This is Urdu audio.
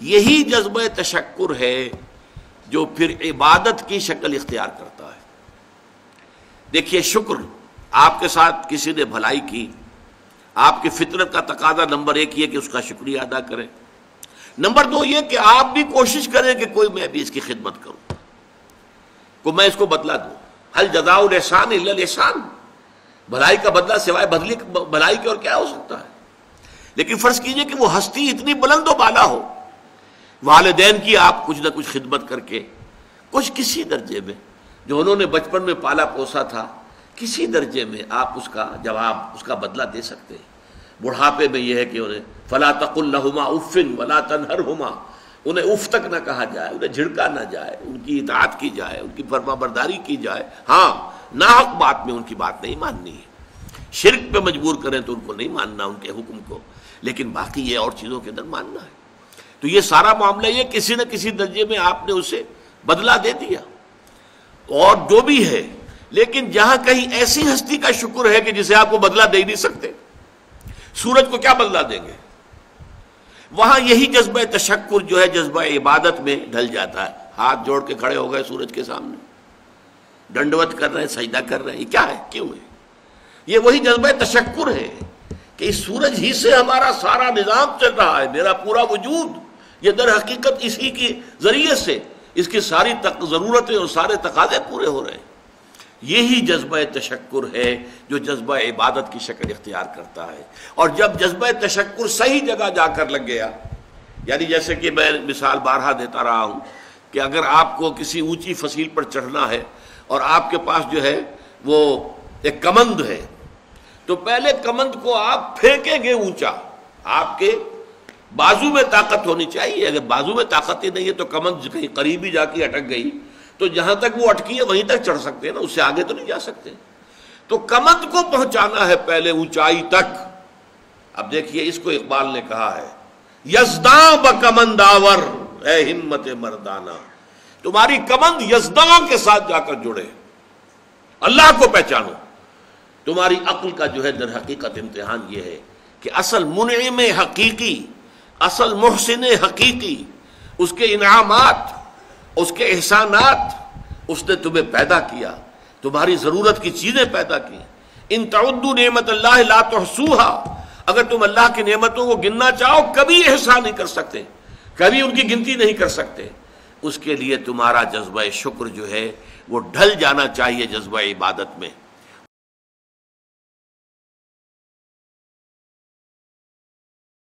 یہی جذبہ تشکر ہے جو پھر عبادت کی شکل اختیار کرتا ہے۔ دیکھیے، شکر آپ کے ساتھ کسی نے بھلائی کی، آپ کی فطرت کا تقاضا نمبر ایک یہ کہ اس کا شکریہ ادا کریں۔ نمبر دو یہ کہ آپ بھی کوشش کریں کہ کوئی میں بھی اس کی خدمت کروں۔ کو میں اس کو بدلا دوں۔ حل جزا الحسان الحسان بھلائی کا بدلہ سوائے بدلی، بھلائی کے اور کیا ہو سکتا ہے؟ لیکن فرض کیجیے کہ وہ ہستی اتنی بلند و بالا ہو۔ والدین کی آپ کچھ نہ کچھ خدمت کر کے کچھ کسی درجے میں جو انہوں نے بچپن میں پالا پوسا تھا، کسی درجے میں آپ اس کا جواب، اس کا بدلہ دے سکتے ہیں۔ بڑھاپے میں یہ ہے کہ انہیں فلا تق الحما افن ولا تنہر ہوما انہیں اف تک نہ کہا جائے، انہیں جھڑکا نہ جائے، ان کی اطاعت کی جائے، ان کی فرما برداری کی جائے۔ ہاں ناحق بات میں ان کی بات نہیں ماننی ہے۔ شرک پہ مجبور کریں تو ان کو نہیں ماننا، ان کے حکم کو۔ لیکن باقی یہ اور چیزوں کے اندر ماننا ہے۔ تو یہ سارا معاملہ یہ کسی نہ کسی درجے میں آپ نے اسے بدلا دے دیا۔ اور جو بھی ہے، لیکن جہاں کہیں ایسی ہستی کا شکر ہے کہ جسے آپ کو بدلا دے نہیں سکتے، سورج کو کیا بدلا دیں گے؟ وہاں یہی جذبہ تشکر جو ہے، جذبہ عبادت میں ڈھل جاتا ہے۔ ہاتھ جوڑ کے کھڑے ہو گئے سورج کے سامنے۔ ڈنڈوت کر رہے ہیں سجدہ کر رہے ہیں کیا ہے؟ کیوں ہے؟ یہ وہی جذبہ تشکر ہے کہ اس سورج ہی سے ہمارا سارا نظام چل رہا ہے، میرا پورا وجود۔ یہ در حقیقت اسی کے ذریعے سے اس کی ساری ضرورتیں اور سارے تقاضے پورے ہو رہے ہیں۔ یہی جذبہ تشکر ہے جو جذبہ عبادت کی شکل اختیار کرتا ہے۔ اور جب جذبہ تشکر صحیح جگہ جا کر لگ گیا یعنی جیسے کہ میں مثال بارہا دیتا رہا ہوں کہ اگر آپ کو کسی اونچی فصیل پر چڑھنا ہے اور آپ کے پاس جو ہے وہ ایک کمند ہے، تو پہلے کمند کو آپ پھینکیں گے اونچا، آپ کے بازو میں طاقت ہونی چاہیے۔ اگر بازو میں طاقت ہی نہیں ہے تو کمند کہیں قریبی جا کے اٹک گئی تو جہاں تک وہ اٹکی ہے وہیں تک چڑھ سکتے ہیں نا، اس سے آگے تو نہیں جا سکتے۔ تو کمند کو پہنچانا ہے پہلے اونچائی تک۔ اب دیکھیے، اس کو اقبال نے کہا ہے یزداں بکمنداور اے ہمت مردانہ۔ تمہاری کمند یزداں کے ساتھ جا کر جڑے۔ اللہ کو پہچانو۔ تمہاری عقل کا جو ہے در حقیقت امتحان یہ ہے کہ اصل منعم حقیقی اصل محسن حقیقی، اس کے انعامات، اس کے احسانات، اس نے تمہیں پیدا کیا، تمہاری ضرورت کی چیزیں پیدا کی ان تعدو نعمت اللہ لا تحسوہا اگر تم اللہ کی نعمتوں کو گننا چاہو، کبھی احسان نہیں کر سکتے، کبھی ان کی گنتی نہیں کر سکتے۔ اس کے لیے تمہارا جذبہ شکر جو ہے، وہ ڈھل جانا چاہیے جذبہ عبادت میں۔